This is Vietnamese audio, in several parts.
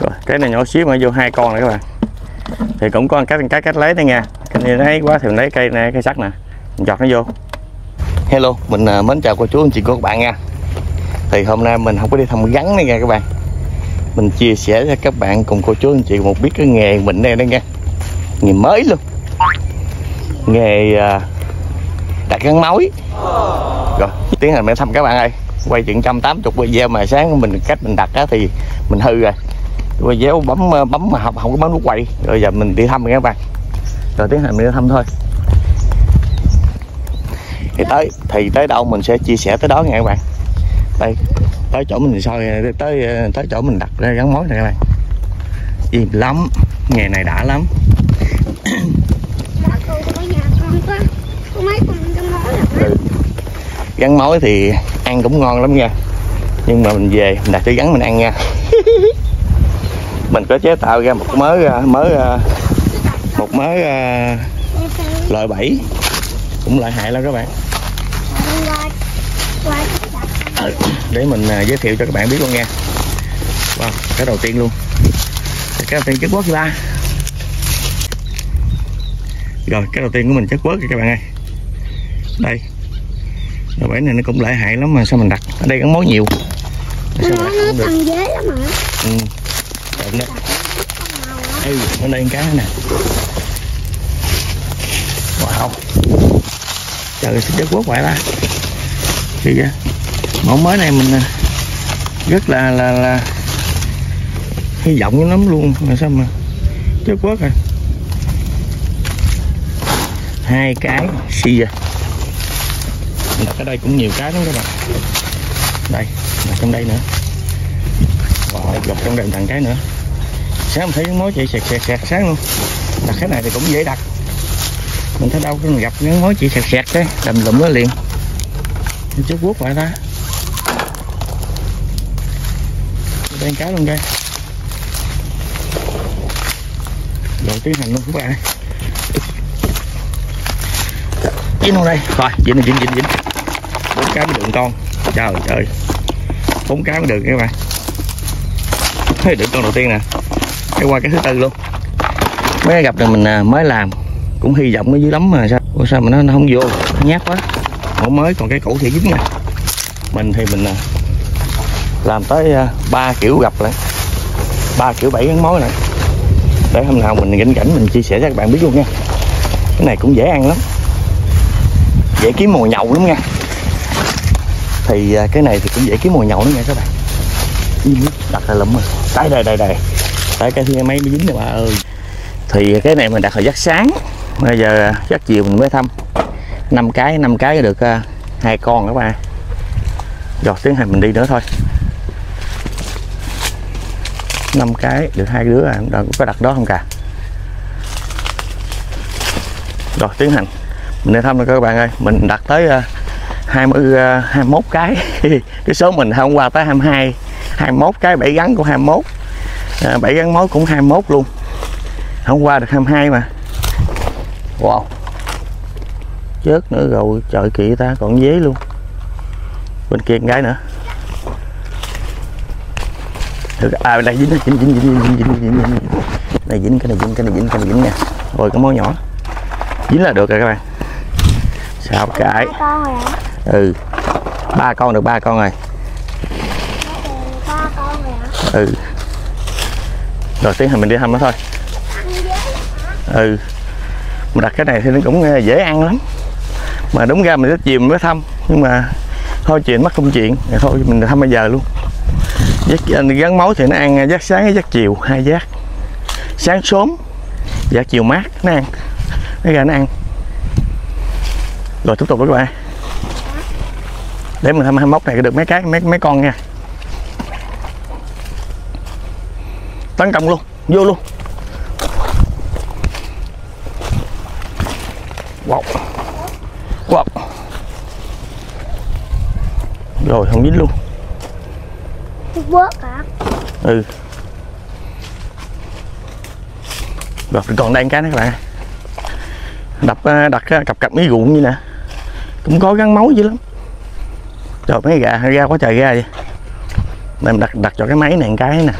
rồi cái này nhỏ xíu mà vô hai con này các bạn. Thì cũng có cách cách cách lấy đây nha. Cái này lấy quá thì mình lấy cây này cây sắt nè. Mình chọt nó vô. Hello mình uh, mến chào cô chú anh chị cô các bạn nha. Thì hôm nay mình không có đi thăm gắn này nha các bạn. Mình chia sẻ cho các bạn cùng cô chú anh chị một biết cái nghề mình đây đó nha. Nghề mới luôn. Nghề uh, đặt gắn mối. Rồi tiến hành mình thăm các bạn ơi. Quay chuyện trăm tám chục video mà sáng mình cách mình đặt á thì mình hư rồi video bấm bấm mà không, không có bấm nút quay rồi giờ mình đi thăm các bạn. Rồi tiến hành mình đi thăm thôi. Thì tới thì tới đâu mình sẽ chia sẻ tới đó nha các bạn. Đây tới chỗ mình soi tới tới chỗ mình đặt ra gắn mối này các bạn. Im lắm nghề này đã lắm. Dạ ừ. gắn mối thì ăn cũng ngon lắm nha. Nhưng mà mình về mình đặt cái gắn mình ăn nha mình có chế tạo ra một mớ à, mớ à, một mớ à, loại bẫy. Cũng lợi hại lắm các bạn. Rồi, rồi, ừ. để mình giới thiệu cho các bạn biết luôn nha. Wow, cái đầu tiên luôn. Cái đầu tiên chất quất ba rồi cái đầu tiên của mình chất quất các bạn ơi. Đây. Rồi bẫy này nó cũng lợi hại lắm mà sao mình đặt ở đây gắn mối nhiều? Nó sao nó tăng dế lắm mà ừ. Đụng đó. Ừ, đây cá nè. Wow. Trời xích chất quốc vậy ta thì mẫu mới này mình à, rất là là là hy vọng lắm luôn. Mà sao mà chất quốc rồi hai cái xì à. Ở đây cũng nhiều cái lắm các bạn. Đây mà trong đây nữa gặp trong đèn thằng cái nữa. Sáng mình thấy cái mối chị sẹt sẹt sẹt sáng luôn. Đặt cái này thì cũng dễ đặt. Mình thấy đâu mình gặp cái mối chị sẹt sẹt cái, đầm lụm nó liền. Chút quốc lại ta. Đây cá luôn đây rồi tiến hành luôn các bạn dính luôn đây. Rồi, dính này dính dính dính. Bốn cá mới được con. Trời trời bốn cá mới được các bạn được con đầu tiên nè. Cái qua cái thứ tư luôn. Mấy cái gặp này mình à, mới làm. Cũng hy vọng nó dữ lắm mà sao? Ủa sao mà nó, nó không vô? Nó nhát quá. Mẫu mới còn cái cũ thì dính nè mình thì mình à, làm tới ba kiểu gặp lại. Ba kiểu bảy gắn mối này để hôm nào mình rảnh rảnh mình chia sẻ cho các bạn biết luôn nha. Cái này cũng dễ ăn lắm. Dễ kiếm mồi nhậu lắm nha. Thì cái này thì cũng dễ kiếm mồi nhậu lắm nha các bạn. Im đặt ra lắm rồi. Đây đây đây đây. Tại cái thứ mấy mới dính nè bà ơi. Thì cái này mình đặt hồi giấc sáng. Bây giờ à, giấc chiều mình mới thăm. Năm cái năm cái được uh, hai con các bạn rồi tiến hành mình đi nữa thôi. Năm cái được hai đứa à đâu có đặt đó không cả rồi tiến hành mình đi thăm rồi các bạn ơi. Mình đặt tới uh, 20 uh, 21 cái. Cái số mình hôm qua tới 22 21 cái bảy gắn của 21 à, 7 gắn mối cũng 21 luôn. Hôm qua được 22 mà. Wow. Chết nữa rồi trời kỵ ta còn dế luôn. Bên kia con gái nữa. Được à đây dính dính dính dính dính dính dính dính dính. Này dính cái này dính cái này dính cái này dính nè. Rồi cái mối nhỏ. Dính là được rồi các bạn. Sao cái ừ. Ba con được ba con rồi Ba con rồi hả? Ừ. Rồi tiến hành mình đi thăm nó thôi. Ừ. Mà đặt cái này thì nó cũng ờ, dễ ăn lắm. Mà đúng ra mình rất chìm mình mới thăm, nhưng mà thôi chuyện mất công chuyện. Thì thôi, mình thăm bây giờ luôn. Giác ờ, gắn máu thì nó ăn ờ, giác sáng với giác chiều, hai giác. Sáng sớm và chiều mát, nó ăn. Nó ra nó ăn. Rồi tiếp tục với các bạn. Để mình thăm 21 này được mấy cái, mấy mấy con nha. Tấn công luôn vô luôn. Wow. Wow. Rồi không dính luôn. Quốc hả? ừ. Rồi còn một cái nữa các bạn đập à, đặt à, cặp cặp mấy ruộng như nè. Cũng có gắn máu dữ lắm. Rồi mấy gà ra quá trời ra vậy. Mình đặt đặt cho cái máy này một cái nè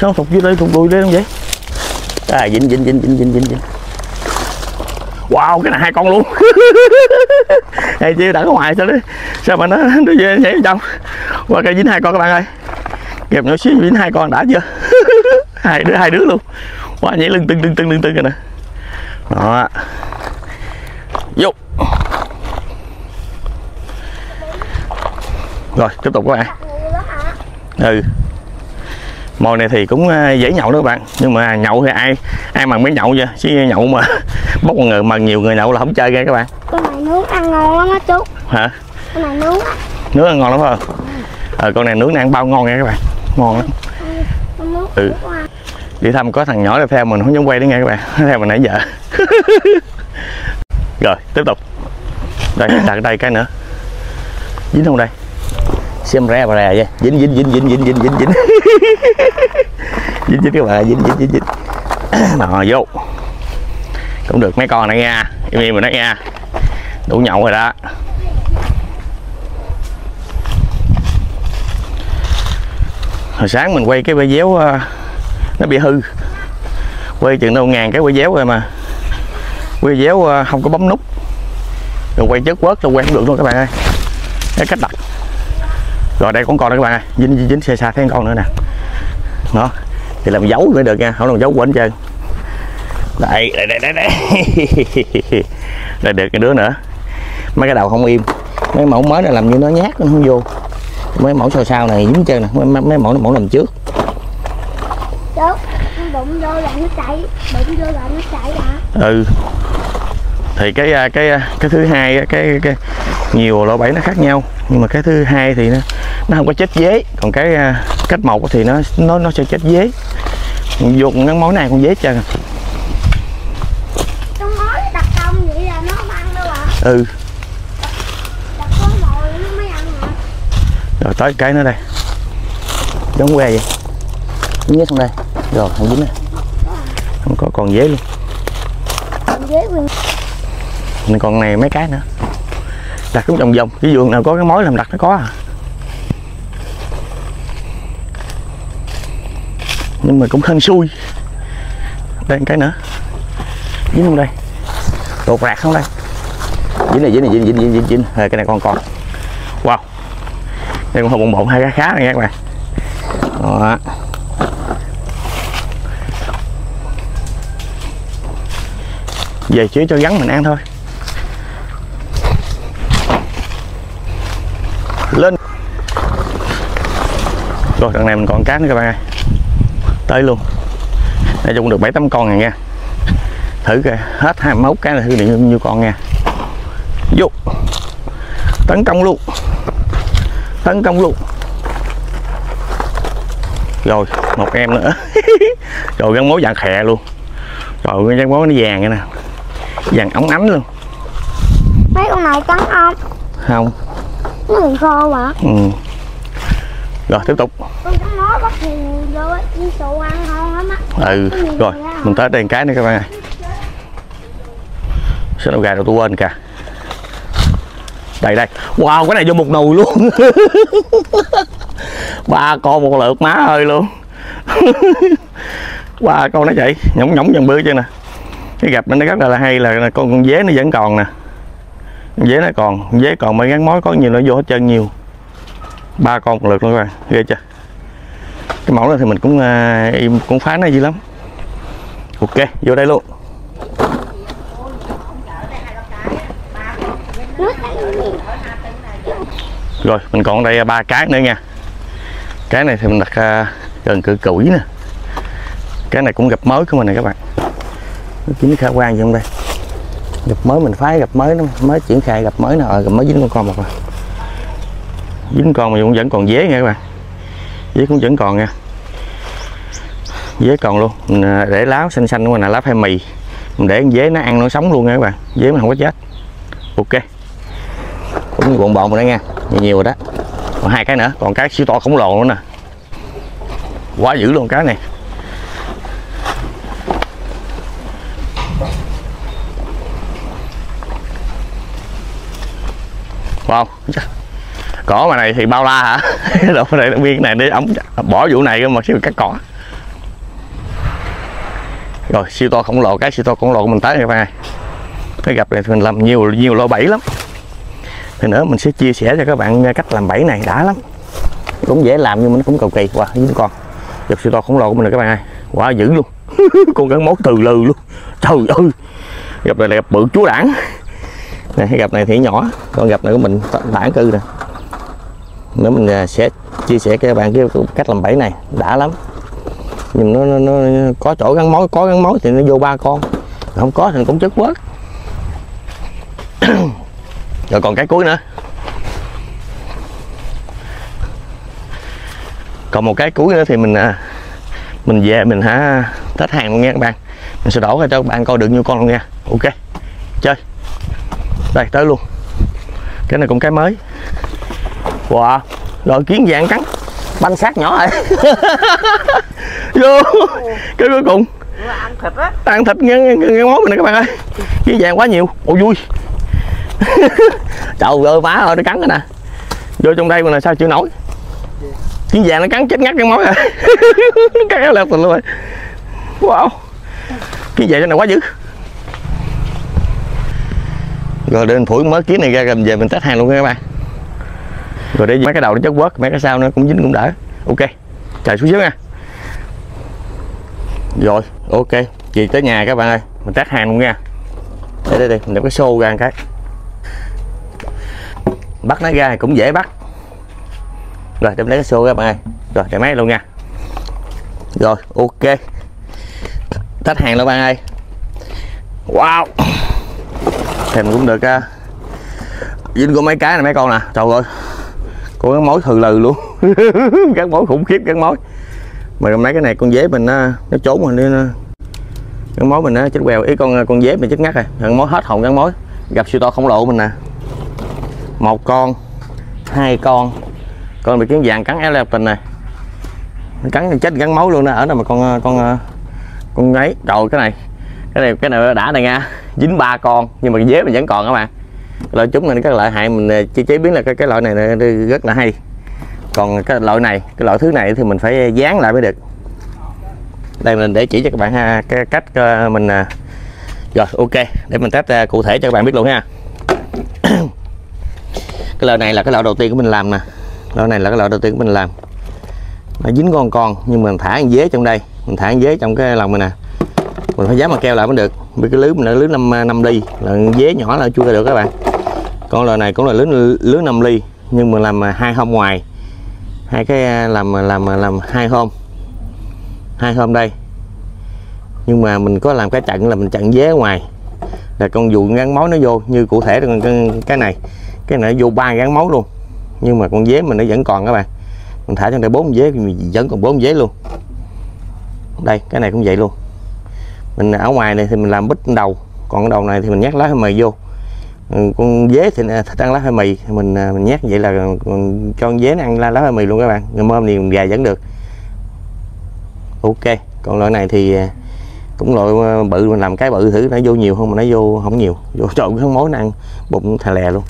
sao thục dưới đây thục đuôi lên không vậy? À dính dính dính dính dính dính dính. Wow, cái này hai con luôn. Chưa chứ đỡ ngoài sao đấy? Sao mà nó nó về nhảy vào trong qua cây dính hai con các bạn ơi. Kẹp nhỏ xíu, dính hai con đã chưa? Hai đứa hai đứa luôn. Qua nhảy lưng, tưng tưng tưng, lưng, tưng rồi nè. Đó. Vô. Rồi, tiếp tục các bạn. Ừ mồi này thì cũng ờ, dễ nhậu đó các bạn. Nhưng mà nhậu thì ai ai mà mới nhậu chứ chứ nhậu mà bốc một người mà nhiều người nhậu là không chơi nghe các bạn. Con này nướng ăn ngon lắm á chú. Hả? Con này nướng á. Nướng ăn ngon lắm không? Ờ con này nướng ăn bao ngon nha các bạn. Ngon lắm. Ừ. đi thăm có thằng nhỏ đi theo mình không dám quay đấy nghe các bạn. Theo mình nãy giờ. Rồi tiếp tục. Đây đặt đây cái nữa. Dính không đây xem re bà rè vậy. Dính dính dính dính dính dính dính dính. Dính dính các bạn dính dính dính dính. Rồi, vô. Cũng được mấy con này nha. Im im mình nói nha. Đủ nhậu rồi đó. Hồi sáng mình quay cái quay déo ờ, nó bị hư. Quay chừng đâu ngàn cái quay déo rồi mà. Quay déo ờ, không có bấm nút. Rồi quay chất quớt rồi quay không được luôn các bạn ơi. Cái cách đặt rồi đây con con đó các bạn ơi dính dính, xe xa thêm con nữa nè. Đó. Thì làm dấu mới được nha không làm dấu quên trơn. Đây đây đây đây đây. Đây được cái đứa nữa. Mấy cái đầu không im. Mấy mẫu mới này làm như nó nhát nó không vô. Mấy mẫu sau sau này dính trơn nè. Mấy, mấy, mẫu mẫu làm trước. Con đụng vô là nó chạy Đụng vô là nó chạy hả? ừ thì cái à, cái à, cái thứ hai á, cái cái nhiều lỗ bẫy nó khác nhau. Nhưng mà cái thứ hai thì nó nó không có chết dế. Còn cái à, cách một thì nó nó nó sẽ chết dế. Vô ngắn mối này con dế chân ừ. Rồi tới cái nữa đây. Giống que vậy. Dính xuống đây. Rồi không dính này không có còn dế luôn. Dế quyền này còn này mấy cái nữa. Đặt cũng vòng vòng cái vườn nào có cái mối làm đặt nó có à. Nhưng mà cũng hên xui. Đây một cái nữa. Dính không đây? Tột rạc không đây? Dính này dính này dính dính dính dính, dính. À, cái này còn còn wow. Đây cũng hơi bụng bộn hai cái khá này nha các bạn. Đó. Về chỉ cho gắn mình ăn thôi. Rồi đằng này mình còn cá nữa các bạn ơi. Tới luôn. Đây chung được bảy tám con này nha. Thử kìa hết hai mốt cái là thử được nhiêu nhiêu con nha. Vô. Tấn công luôn. Tấn công luôn. Rồi một em nữa. Rồi gắn mối dạng khè luôn. Rồi gắn mối nó vàng vậy nè. Vàng ống ánh luôn. Mấy con này trắng không? không. Nó khô mà ừ. Rồi tiếp tục. Ừ rồi mình tới đây một cái nữa các bạn ơi. Sao đâu gà đâu tôi quên kìa. Đây đây. Wow cái này vô một nồi luôn. Ba con một lượt má ơi luôn. Ba con nó chạy nhõng nhõng dần bữa chứ nè. Cái gặp nó rất là hay là con con dế nó vẫn còn nè. Con dế nó còn con dế còn mới gắn mối có nhiều nó vô hết trơn nhiều ba con một lượt luôn các bạn. Ghê chưa? Cái mẫu này thì mình cũng uh, im cũng phá nó dữ lắm. Ok vô đây luôn. Rồi mình còn đây ba cái nữa nha. Cái này thì mình đặt uh, gần cửa củi nè. Cái này cũng gặp mới của mình này các bạn. Nó chính khả quan gì không đây. Gặp mới mình phái gặp mới nó mới triển khai gặp mới nè ờ, gặp mới dính con con một rồi dính con mà cũng vẫn còn dế nha các bạn. Dế cũng vẫn còn nha. Dế còn luôn. Mình à, để láo xanh xanh của mình là lá phai mì. Mình để con dế nó ăn nó sống luôn nha các bạn. Dế mình không có chết. Ok. Cũng bộn bộn rồi đó nha. Nhiều nhiều rồi đó. Còn hai cái nữa. Còn cái siêu to khổng lồ nữa nè. Quá dữ luôn cái này. Wow cỏ mà này thì bao la hả? Đồ này viên này để ống bỏ vụ này mà siêu cắt cỏ. Rồi siêu to khổng lồ cái siêu to khổng lồ của mình tới các bạn ơi cái gặp này mình làm nhiều nhiều lô bẫy lắm. Thì nữa mình sẽ chia sẻ cho các bạn cách làm bẫy này đã lắm. Cũng dễ làm nhưng mà nó cũng cầu kỳ quá wow, với con. Gặp siêu to khổng lồ của mình rồi các bạn ơi. Quá dữ luôn. Con gắn mốt từ lừ luôn. Trời ơi. Gặp này là gặp bự chúa đảng. Này cái gặp này thì nhỏ con gặp này của mình đảng cư nè nữa mình à, sẽ chia sẻ cho các bạn cái cách làm bẫy này đã lắm. Nhưng nó, nó, nó có chỗ gắn mối có gắn mối thì nó vô ba con. Không có thì cũng chất quất. Rồi còn cái cuối nữa. Còn một cái cuối nữa thì mình à, mình về mình hả test hàng luôn nha các bạn. Mình sẽ đổ ra cho các bạn coi được nhiêu con luôn nha. Ok chơi. Đây tới luôn. Cái này cũng cái mới wow rồi kiến vàng cắn. Banh sát nhỏ rồi vô. Cái cuối cùng. Ăn thịt á. Ăn thịt nghe, nghe, nghe món mình nè các bạn ơi. Kiến vàng quá nhiều. Ồ vui. Trời ơi má ơi nó cắn rồi nè. Vô trong đây mà là sao chịu nổi? Kiến vàng nó cắn chết ngắt cái mối rồi cái leo tình luôn rồi. Wow. Kiến vàng này quá dữ. Rồi mình phủi mới kiến này ra rồi về mình test hàng luôn nha các bạn rồi để mấy cái đầu nó chất quớt mấy cái sau nó cũng dính cũng đỡ. Ok trời xuống dưới nha. Rồi ok. Chị tới nhà các bạn ơi mình test hàng luôn nha. Đây đây đây mình đem cái xô ra cái. Bắt nó ra cũng dễ bắt. Rồi đem lấy cái xô các bạn ơi. Rồi để máy luôn nha. Rồi ok. Test hàng luôn bạn ơi. Wow. Thì mình cũng được à, uh, dính của mấy cái này mấy con nè. Trời ơi con cái mối thừ lừ luôn. Cái mối khủng khiếp cái mối. Mà mấy cái này con dế mình nó, nó trốn rồi nên à, cái mối mình nó chết quèo ý con con dế mình chết ngắt rồi. Gần mối hết hồn gắn mối. Gặp siêu to khổng lồ mình nè. Một con hai con. Con bị kiến vàng cắn elephant này. Nó cắn chết gắn máu luôn đó. Ở đâu mà con con con ấy trời cái này. Cái này cái này đã này nha. Dính ba con nhưng mà dế mình vẫn còn các bạn loại chúng này các loại hại mình ờ, chế chế biến là cái cái loại này ờ, rất là hay. Còn cái loại này cái loại thứ này thì mình phải dán lại mới được. Đây mình để chỉ cho các bạn ha cái cách ờ, mình rồi ok để mình test cụ thể cho các bạn biết luôn ha. Cái loại này là cái loại đầu tiên của mình làm nè. Loại này là cái loại đầu tiên của mình làm. Nó dính con con nhưng mình thả dế trong đây. Mình thả dế trong cái lòng này nè. Mình phải dám mà keo lại mới được. Vì cái lưới mình là lưới 5, 5 ly. Là dế nhỏ là chui ra được các bạn con loại này cũng là lưới lưới 5 ly nhưng mà làm hai hôm ngoài. Hai cái à, làm làm làm hai hôm. Hai hôm đây. Nhưng mà mình có làm cái trận là mình chặn dế ngoài. Là con dù gắn máu nó vô như cụ thể là cái, này. Cái này nó vô ba gắn máu luôn. Nhưng mà con dế mình nó vẫn còn các bạn. Mình thả trong đây bốn dế vẫn còn bốn dế luôn. Đây cái này cũng vậy luôn. Mình ở ngoài này thì mình làm bít đầu. Còn cái đầu này thì mình nhát lá mời vô con dế thì à, thích ăn lá hơi mì. Mình à, mình nhát vậy là cho con dế nó ăn lá lá hơi mì luôn các bạn. Ngày mơm thì gà vẫn được. Ok, còn loại này thì à, cũng loại bự, mình làm cái bự thử. Nó vô nhiều không? Mà nó vô không nhiều. Vô trộn cái mối nó ăn, bụng thà lè luôn.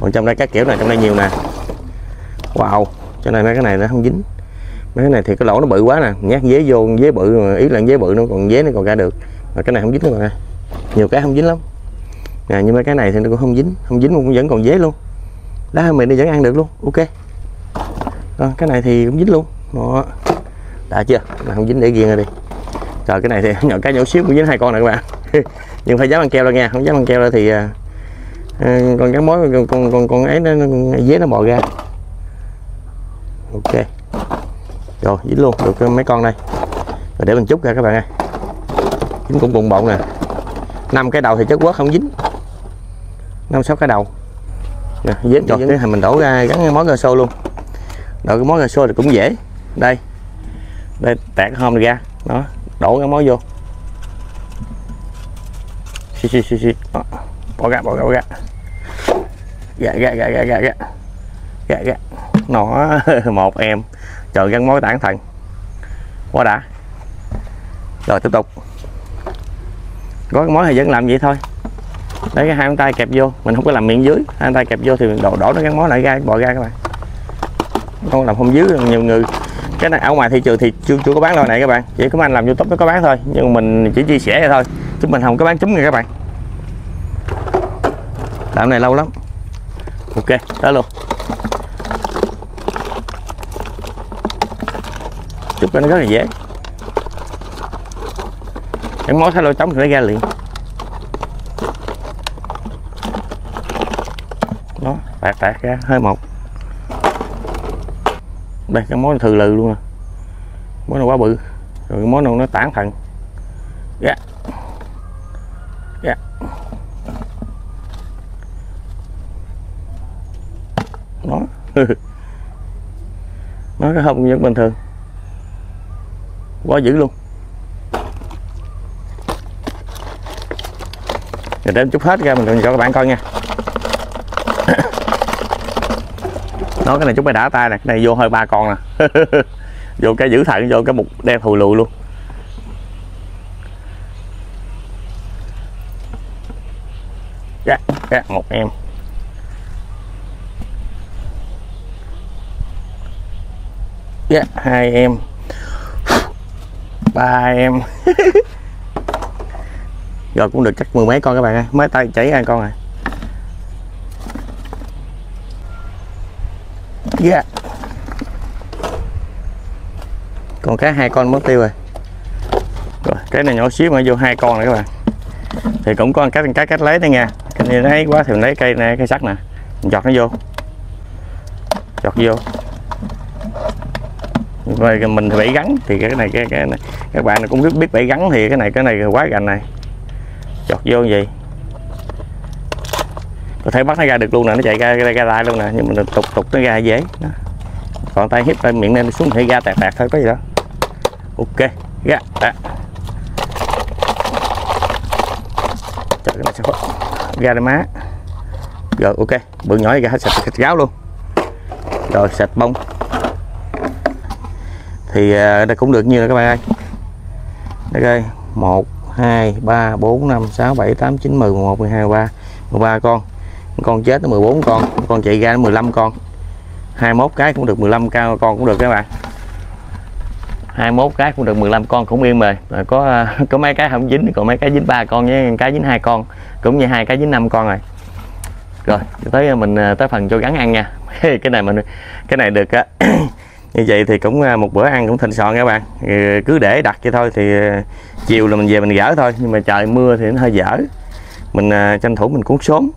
Còn trong đây các kiểu này, trong đây nhiều nè wow, cho nên mấy cái này nó không dính. Mấy cái này thì cái lỗ nó bự quá nè. Nhát dế vô, dế bự mà ý là dế bự nó còn, dế nó còn ra được. Mà cái này không dính các bạn nhiều cái không dính lắm nè nhưng mà cái này thì nó cũng không dính. Không dính cũng vẫn còn dế luôn. Đá mình nó vẫn ăn được luôn. Ok. À, cái này thì cũng dính luôn. Đó. Đã chưa? Mà không dính để riêng ra đi. Rồi cái này thì nhỏ cái nhỏ xíu cũng dính hai con này các bạn. Nhưng phải dám ăn keo ra nha không dám ăn keo ra thì à, à con cá mối con con con, con ấy nó, nó dế nó bò ra. Ok. Rồi dính luôn. Được mấy con đây. Rồi để mình chút ra các bạn ơi. Dính cũng bụng bộn nè. Năm cái đầu thì chất quất không dính năm sáu cái đầu. Nè dính rồi cái mình đổ ra gắn cái món gà xô luôn. Đổ cái món gà xô thì cũng dễ. Đây. Đây tẹt hôm này ra. Đó đổ cái món vô. Xì xì xì xì. Đó. bỏ ra bỏ ra bỏ ra. Gà gà gà gà gà gà. Gà gà. Nó một em. Trời gắn mối tản thần. Quá đã. Rồi tiếp tục. Có cái mối thì vẫn làm vậy thôi lấy cái hai ngón tay kẹp vô, mình không có làm miệng dưới. Hai ngón tay kẹp vô thì mình đổ đổ nó gắn mối lại ra, bò ra các bạn. Không làm không dưới, nhiều người. Cái này, ở ngoài thị trường thì chưa chưa có bán loại này các bạn. Chỉ có anh làm youtube nó có bán thôi. Nhưng mình chỉ chia sẻ thôi. Chứ mình không có bán trúng nha các bạn. Làm này lâu lắm. Ok đó luôn. Chút cho nó rất là dễ. Cái mối thay lôi trống thì nó ra liền đó tạt tạt ra, hơi một đây, cái món thừ lừ luôn nè. Mối này quá bự. Rồi cái món này nó tản thần dạ. Dạ. Nó. Nó cái không vẫn bình thường. Quá dữ luôn. Rồi đem chút hết ra, mình cho các bạn coi nha. Nó cái này chúng mày đã tay nè cái này vô hơi ba con nè. Vô cái giữ thận vô cái mục đen thù lù luôn. Dạ yeah, một em. Dạ hai em. Ba em. Rồi cũng được chắc mười mấy con các bạn ơi. Mới tay chảy hai con rồi dạ. Còn cá hai con mất tiêu rồi. Rồi, cái này nhỏ xíu mà vô hai con này các bạn. Thì cũng có cách cách cách lấy đây nha. Cái này lấy quá thì mình lấy cây này, cây sắt nè. Mình giọt nó vô. Giọt vô. Rồi mình bẫy gắn. Thì cái này, cái cái này, các bạn cũng biết biết bẫy gắn thì cái này cái này quá gành này. Chọt vô như vậy có thể bắt nó ra được luôn nè nó chạy ra ra, ra lại luôn nè nhưng mà tục tục nó ra dễ. Đó. còn tay hiếp tay miệng lên xuống thì ra tạt tạt thôi có gì đó ok ra đó. Trời, cái này sẽ ra đây má. Rồi ok bự nhỏ ra hết sạch sạch gáo luôn. Rồi sạch bông. Thì à, đây cũng được như là các bạn ơi? Đây coi một hai ba bốn năm sáu bảy tám chín mười một mười hai ba. Mười ba con con chết nó 14 con con chạy ra nó 15 con. 21 cái cũng được 15 cao con cũng được các bạn. 21 cái cũng được 15 con, cũng yên rồi rồi có có mấy cái không dính, còn mấy cái dính ba con với cái dính hai con, cũng như hai cái dính năm con rồi. Rồi, tới mình à, tới phần cho gắn ăn nha. Cái này mình, cái này được á. Như vậy thì cũng à, một bữa ăn cũng thịnh soạn các bạn. Cứ để đặt vậy thôi, thì à, chiều là mình về mình gỡ thôi. Nhưng mà trời mưa thì nó hơi dở. Mình tranh thủ mình cuốn sớm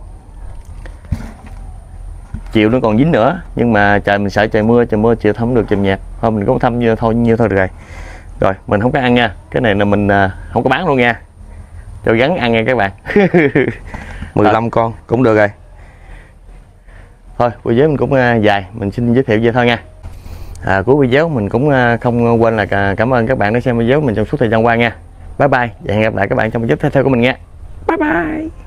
chiều nó còn dính nữa. Nhưng mà trời mình sợ trời mưa trời mưa chiều thấm được chùm nhạt thôi mình cũng thăm như thôi như thôi được rồi. Rồi mình không có ăn nha. Cái này là mình không có bán luôn nha. Cho gắn ăn nha các bạn. 15 con cũng được rồi. Thôi video mình cũng dài. Mình xin giới thiệu vậy thôi nha. À, cuối video mình cũng không quên là cảm ơn các bạn đã xem video mình trong suốt thời gian qua nha. Bye bye. Và hẹn gặp lại các bạn trong video tiếp theo của mình nha. Bye bye